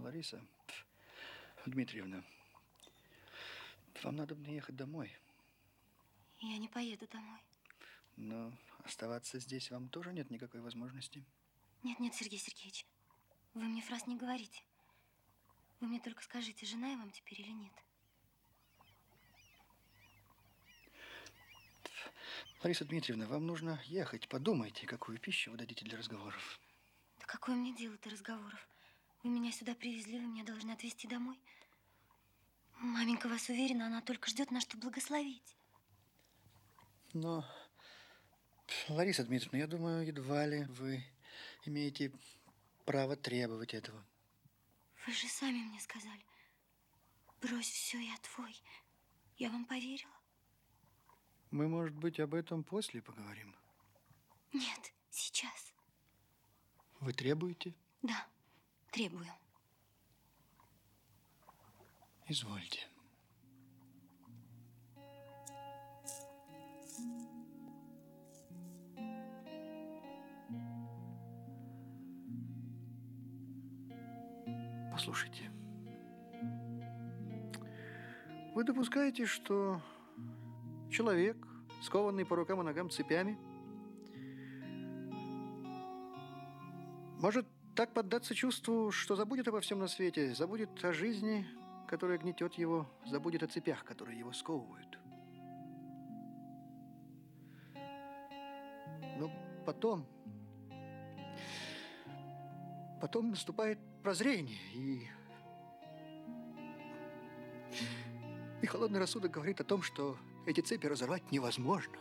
Лариса Дмитриевна, вам надо мне ехать домой. Я не поеду домой. Но оставаться здесь вам тоже нет никакой возможности. Нет, нет, Сергей Сергеевич. Вы мне фраз не говорите. Вы мне только скажите, жена я вам теперь или нет. Лариса Дмитриевна, вам нужно ехать. Подумайте, какую пищу вы дадите для разговоров. Да какое мне дело-то разговоров? Вы меня сюда привезли, вы меня должны отвезти домой. Маменька вас уверена, она только ждет нас, чтобы благословить. Но, Лариса Дмитриевна, я думаю, едва ли вы имеете право требовать этого. Вы же сами мне сказали, брось все, я твой. Я вам поверила. Мы, может быть, об этом после поговорим? Нет, сейчас. Вы требуете? Да, требую. Извольте. Послушайте. Вы допускаете, что человек, скованный по рукам и ногам цепями, может так поддаться чувству, что забудет обо всем на свете, забудет о жизни, которая гнетет его, забудет о цепях, которые его сковывают. Но потом, потом наступает прозрение, и, и холодный рассудок говорит о том, что эти цепи разорвать невозможно.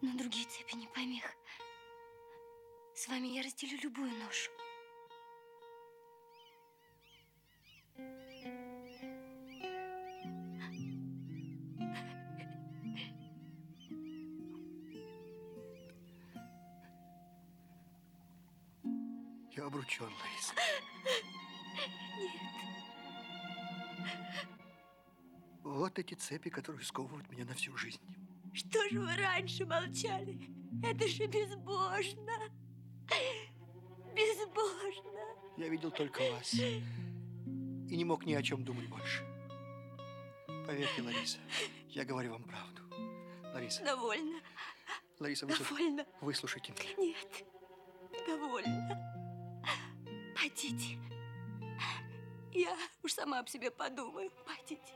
Но другие цепи не помех. С вами я разделю любую ношу. Я обручен, Лариса. Нет. Вот эти цепи, которые сковывают меня на всю жизнь. Что же вы раньше молчали? Это же безбожно. Безбожно. Я видел только вас. И не мог ни о чем думать больше. Поверьте, Лариса, я говорю вам правду. Лариса, Довольно. Лариса, выслуш- Довольно. выслушайте меня. Нет. Довольно. Пойдите. Я уж сама об себе подумаю. Пойдите.